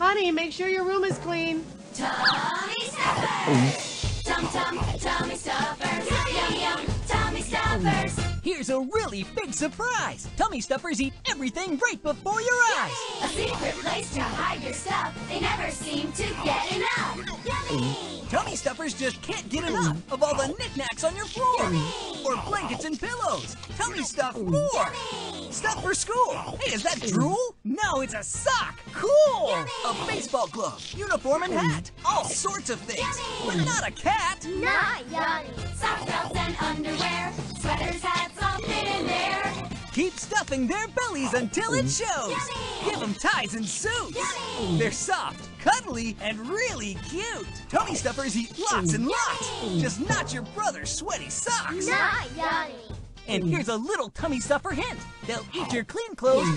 Honey, make sure your room is clean. Tummy stuffers. Tum tum tummy stuffers. Yum yum tummy stuffers. Here's a really big surprise! Tummy stuffers eat everything right before your eyes! A secret place to hide your stuff. They never seem to get enough. Yummy. Tummy stuffers just can't get enough of all the knickknacks on your floor! Or blankets and pillows! Tummy stuff more! Stuff for school! Hey, is that drool? No, it's a sock! Cool! A baseball glove, uniform and hat! All sorts of things! But not a cat! Not yummy. Sock belts and underwear. Sweaters, hats, all fit in there. Keep stuffing their bellies until it shows! Yummy. Give them ties and suits! Yummy. They're soft, cuddly, and really cute! Tummy stuffers eat lots and lots! Just not your brother's sweaty socks! Not yummy. And mm. here's a little tummy stuffer hint. They'll eat your clean clothes,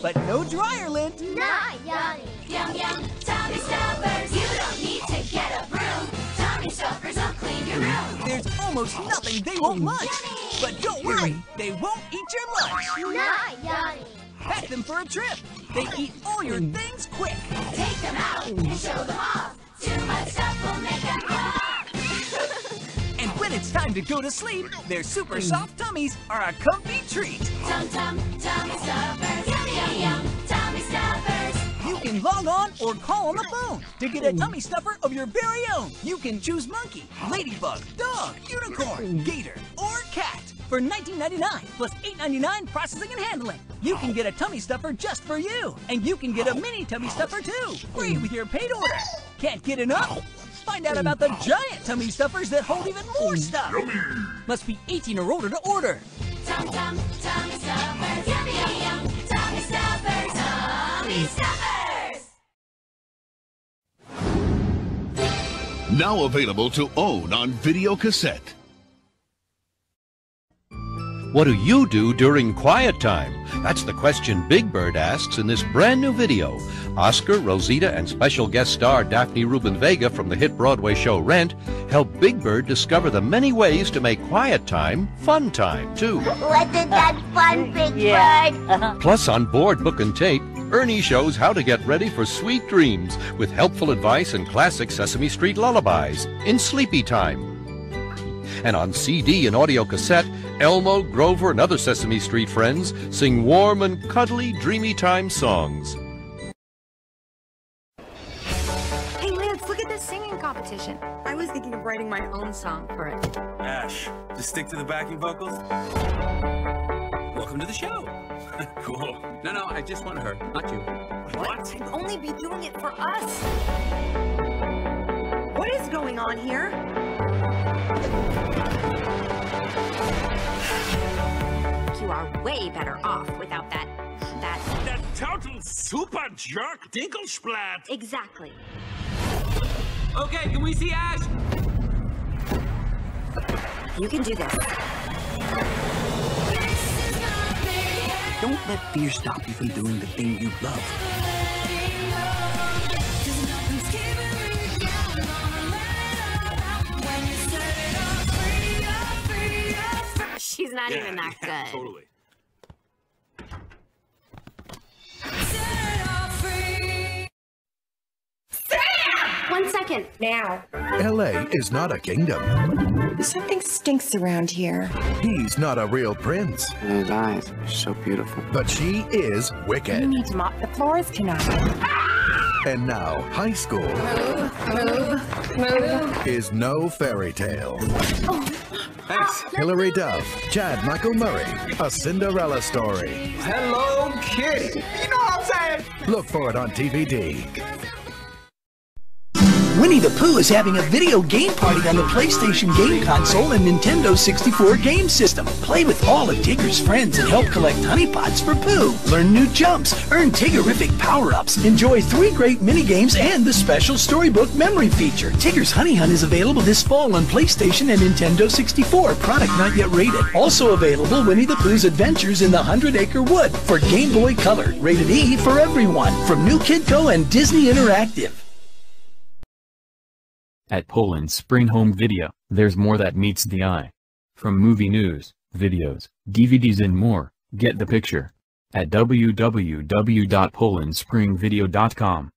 but no dryer lint. Not yummy. Yum yum tummy stuffers. You don't need to get a broom. Tummy stuffers will clean your room. There's almost nothing they won't munch. But don't worry, they won't eat your lunch. Not yummy. Pack them for a trip. They eat all your mm. things quick. Take them out and show them off. Too much stuff will make time to go to sleep, their super mm. soft tummies are a comfy treat. Tum tum tummy stuffers. Yum yum yum tummy stuffers. You can log on or call on the phone to get a tummy stuffer of your very own. You can choose monkey, ladybug, dog, unicorn, gator, or cat for $19.99 plus $8.99 processing and handling. You can get a tummy stuffer just for you, and you can get a mini tummy stuffer too, free with your paid order. Can't get enough? Find out about the giant tummy stuffers that hold even more stuff. Must be 18 or older to order. Tum tum tummy stuffers. Yum yum yum tummy stuffers. Tummy stuffers. Now available to own on video cassette. What do you do during quiet time? That's the question Big Bird asks in this brand new video. Oscar, Rosita, and special guest star Daphne Rubin Vega from the hit Broadway show Rent help Big Bird discover the many ways to make quiet time fun time, too. Wasn't that fun, Big Bird? Uh-huh. Plus, on board Book and Tape, Ernie shows how to get ready for sweet dreams with helpful advice and classic Sesame Street lullabies in sleepy time. And on CD and audio cassette, Elmo, Grover, and other Sesame Street friends sing warm and cuddly dreamy time songs. Hey, Lance, look at this singing competition. I was thinking of writing my own song for it. Ash, just stick to the backing vocals. Welcome to the show. Cool. No, no, I just want her, not you. What? I'd only be doing it for us. What is going on here? Are way better off without that. that. That total super jerk Dinkelsplat. Exactly. Okay, can we see Ash? You can do this. Don't let fear stop you from doing the thing you love. She's not even that good. Totally. One second. Now. LA is not a kingdom. Something stinks around here. He's not a real prince. Those eyes are so beautiful. But she is You wicked. need to mop the floors tonight. Ah! And now, high school Move, move. is no fairy tale. Thanks. Ah, Hilary Duff, Chad Michael Murray, a Cinderella story. Hello, kitty. You know what I'm saying? Look for it on DVD. Winnie the Pooh is having a video game party on the PlayStation game console and Nintendo 64 game system. Play with all of Tigger's friends and help collect honeypots for Pooh. Learn new jumps, earn Tiggerific power-ups, enjoy three great mini-games and the special storybook memory feature. Tigger's Honey Hunt is available this fall on PlayStation and Nintendo 64. Product not yet rated. Also available Winnie the Pooh's Adventures in the Hundred Acre Wood for Game Boy Color. Rated E for everyone. From New Kidco and Disney Interactive. At Poland Spring Home Video, there's more that meets the eye. From movie news, videos, DVDs and more, get the picture. At www.polandspringvideo.com.